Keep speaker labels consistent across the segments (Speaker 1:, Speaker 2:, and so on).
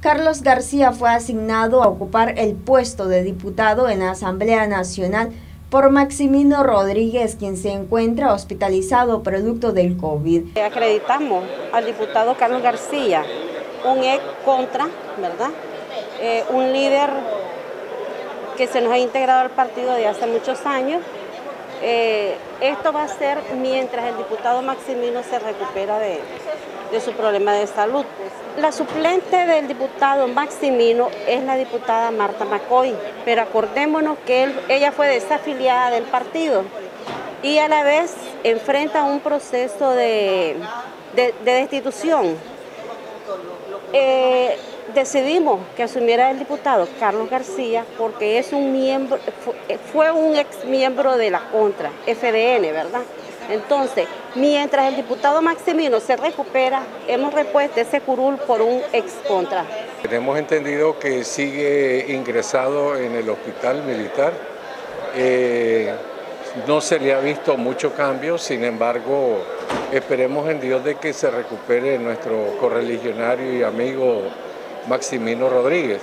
Speaker 1: Carlos García fue asignado a ocupar el puesto de diputado en la Asamblea Nacional por Maximino Rodríguez, quien se encuentra hospitalizado producto del COVID.
Speaker 2: Acreditamos al diputado Carlos García, un ex contra, ¿verdad? Eh, un líder que se nos ha integrado al partido de hace muchos años. Eh, esto va a ser mientras el diputado Maximino se recupera de, de su problema de salud. La suplente del diputado Maximino es la diputada Marta Macoy, pero acordémonos que ella fue desafiliada del partido y a la vez enfrenta un proceso de, destitución. Eh, decidimos que asumiera el diputado Carlos García porque es un miembro, fue un ex miembro de la Contra, FDN, ¿verdad? Entonces, mientras el diputado Maximino se recupera, hemos repuesto ese curul por un ex contra.
Speaker 3: Tenemos entendido que sigue ingresado en el hospital militar. Eh, no se le ha visto mucho cambio, sin embargo, esperemos en Dios de que se recupere nuestro correligionario y amigo Maximino Rodríguez.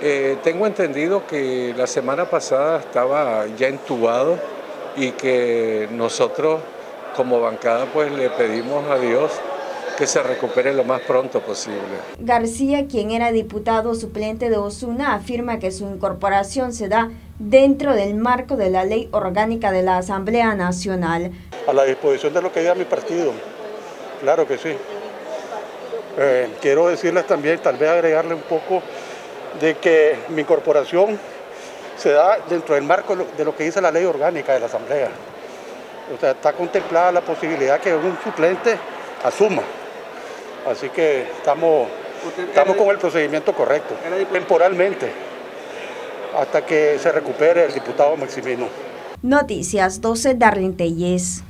Speaker 3: Eh, tengo entendido que la semana pasada estaba ya entubado y que nosotros como bancada pues le pedimos a Dios que se recupere lo más pronto posible.
Speaker 1: García, quien era diputado suplente de Osuna, afirma que su incorporación se da dentro del marco de la ley orgánica de la Asamblea Nacional.
Speaker 4: A la disposición de lo que diga mi partido, claro que sí. Eh, quiero decirles también, tal vez agregarle un poco, de que mi incorporación se da dentro del marco de lo que dice la ley orgánica de la Asamblea. O sea, está contemplada la posibilidad que un suplente asuma. Así que estamos, estamos con el procedimiento correcto, temporalmente, hasta que se recupere el diputado Maximino.
Speaker 1: Noticias 12 Darlene Telles.